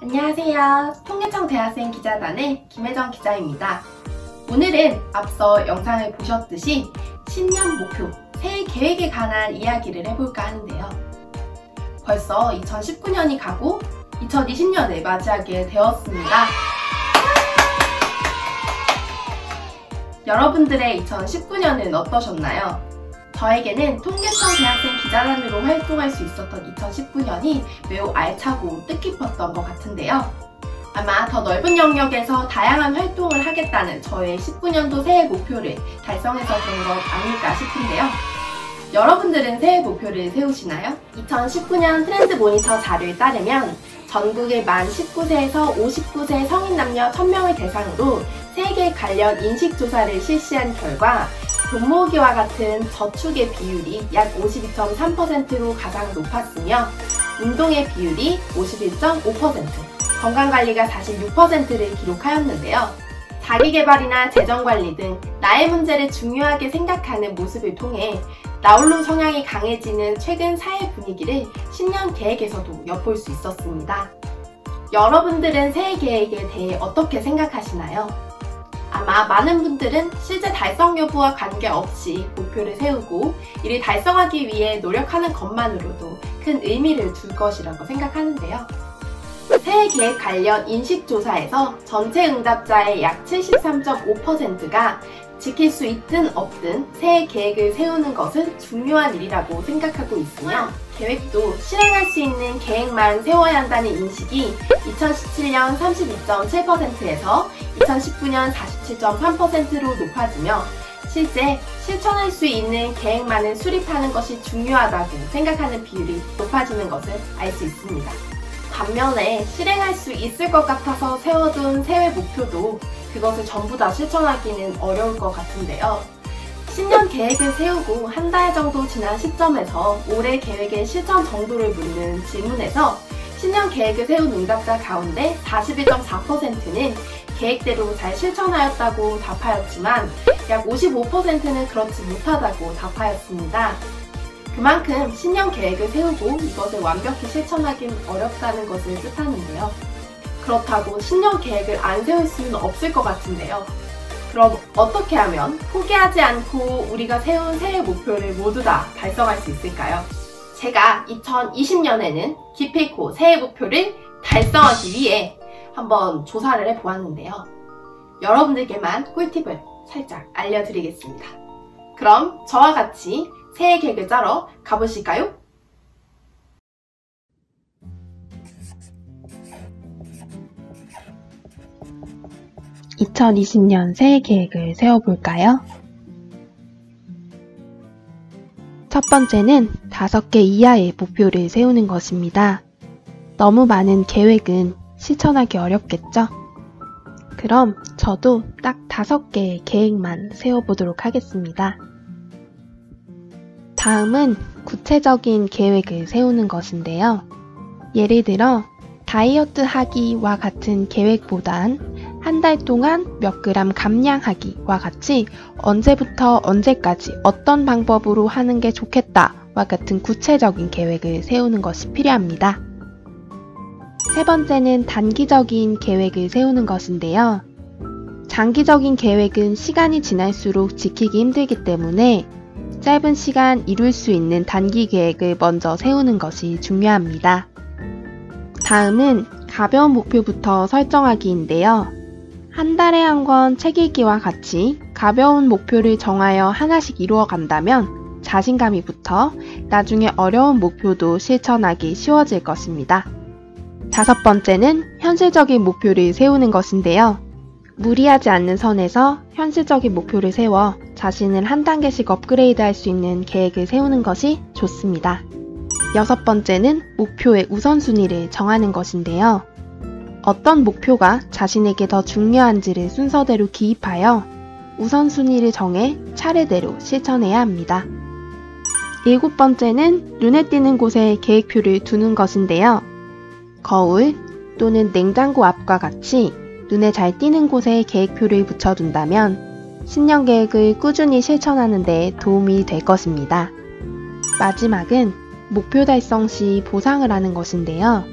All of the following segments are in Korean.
안녕하세요. 통계청 대학생 기자단의 김혜정 기자입니다. 오늘은 앞서 영상을 보셨듯이 신년 목표, 새해 계획에 관한 이야기를 해볼까 하는데요. 벌써 2019년이 가고 2020년을 맞이하게 되었습니다. 여러분들의 2019년은 어떠셨나요? 저에게는 통계청 대학생 기자단으로 활동할 수 있었던 2019년이 매우 알차고 뜻깊었던 것 같은데요. 아마 더 넓은 영역에서 다양한 활동을 하겠다는 저의 19년도 새해 목표를 달성해서 그런 것 아닐까 싶은데요. 여러분들은 새해 목표를 세우시나요? 2019년 트렌드 모니터 자료에 따르면 전국의 만 19세에서 59세 성인 남녀 1000명을 대상으로 세계 관련 인식조사를 실시한 결과 돈모기와 같은 저축의 비율이 약 52.3%로 가장 높았으며 운동의 비율이 51.5%, 건강관리가 46%를 기록하였는데요. 자기개발이나 재정관리 등 나의 문제를 중요하게 생각하는 모습을 통해 나홀로 성향이 강해지는 최근 사회 분위기를 신년 계획에서도 엿볼 수 있었습니다. 여러분들은 새해 계획에 대해 어떻게 생각하시나요? 아마 많은 분들은 실제 달성 여부와 관계없이 목표를 세우고 이를 달성하기 위해 노력하는 것만으로도 큰 의미를 둘 것이라고 생각하는데요. 새해 계획 관련 인식조사에서 전체 응답자의 약 73.5%가 지킬 수 있든 없든 새해 계획을 세우는 것은 중요한 일이라고 생각하고 있으며 계획도 실행할 수 있는 계획만 세워야 한다는 인식이 2017년 32.7%에서 2019년 47.3%로 높아지며 실제 실천할 수 있는 계획만을 수립하는 것이 중요하다고 생각하는 비율이 높아지는 것을 알 수 있습니다. 반면에 실행할 수 있을 것 같아서 세워둔 새해 목표도 그것을 전부 다 실천하기는 어려울 것 같은데요. 신년 계획을 세우고 한 달 정도 지난 시점에서 올해 계획의 실천 정도를 묻는 질문에서 신년 계획을 세운 응답자 가운데 41.4%는 계획대로 잘 실천하였다고 답하였지만 약 55%는 그렇지 못하다고 답하였습니다. 그만큼 신년 계획을 세우고 이것을 완벽히 실천하긴 어렵다는 것을 뜻하는데요. 그렇다고 신년 계획을 안 세울 수는 없을 것 같은데요. 그럼 어떻게 하면 포기하지 않고 우리가 세운 새해 목표를 모두 다 달성할 수 있을까요? 제가 2020년에는 기필코 새해 목표를 달성하기 위해 한번 조사를 해보았는데요. 여러분들께만 꿀팁을 살짝 알려드리겠습니다. 그럼 저와 같이 새해 계획을 짜러 가보실까요? 2020년 새해 계획을 세워볼까요? 첫 번째는 5개 이하의 목표를 세우는 것입니다. 너무 많은 계획은 실천하기 어렵겠죠? 그럼 저도 딱 5개의 계획만 세워보도록 하겠습니다. 다음은 구체적인 계획을 세우는 것인데요. 예를 들어 다이어트 하기와 같은 계획보단 한 달 동안 몇 그램 감량하기와 같이 언제부터 언제까지 어떤 방법으로 하는 게 좋겠다와 같은 구체적인 계획을 세우는 것이 필요합니다. 세 번째는 단기적인 계획을 세우는 것인데요. 장기적인 계획은 시간이 지날수록 지키기 힘들기 때문에 짧은 시간 이룰 수 있는 단기 계획을 먼저 세우는 것이 중요합니다. 다음은 가벼운 목표부터 설정하기인데요. 한 달에 한 권 책 읽기와 같이 가벼운 목표를 정하여 하나씩 이루어 간다면 자신감이 붙어 나중에 어려운 목표도 실천하기 쉬워질 것입니다. 다섯 번째는 현실적인 목표를 세우는 것인데요. 무리하지 않는 선에서 현실적인 목표를 세워 자신을 한 단계씩 업그레이드 할 수 있는 계획을 세우는 것이 좋습니다. 여섯 번째는 목표의 우선순위를 정하는 것인데요. 어떤 목표가 자신에게 더 중요한지를 순서대로 기입하여 우선순위를 정해 차례대로 실천해야 합니다. 일곱 번째는 눈에 띄는 곳에 계획표를 두는 것인데요. 거울 또는 냉장고 앞과 같이 눈에 잘 띄는 곳에 계획표를 붙여둔다면 신년 계획을 꾸준히 실천하는 데 도움이 될 것입니다. 마지막은 목표 달성 시 보상을 하는 것인데요.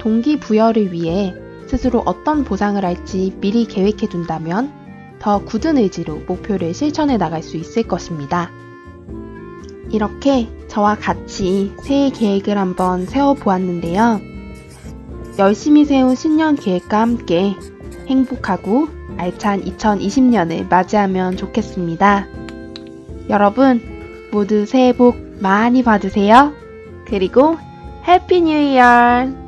동기부여를 위해 스스로 어떤 보상을 할지 미리 계획해 둔다면 더 굳은 의지로 목표를 실천해 나갈 수 있을 것입니다. 이렇게 저와 같이 새해 계획을 한번 세워보았는데요. 열심히 세운 신년 계획과 함께 행복하고 알찬 2020년을 맞이하면 좋겠습니다. 여러분, 모두 새해 복 많이 받으세요. 그리고 해피 뉴 이어!